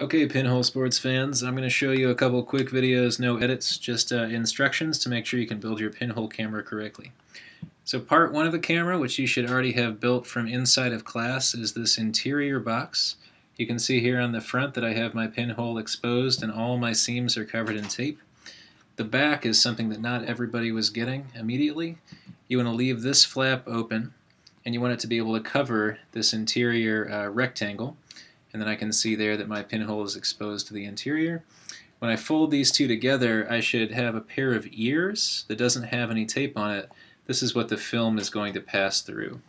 Okay, Pinhole Sports fans, I'm going to show you a couple quick videos, no edits, just uh, instructions to make sure you can build your pinhole camera correctly. So part one of the camera, which you should already have built from inside of class, is this interior box. You can see here on the front that I have my pinhole exposed and all my seams are covered in tape. The back is something that not everybody was getting immediately. You want to leave this flap open and you want it to be able to cover this interior uh, rectangle and then I can see there that my pinhole is exposed to the interior. When I fold these two together, I should have a pair of ears that doesn't have any tape on it. This is what the film is going to pass through.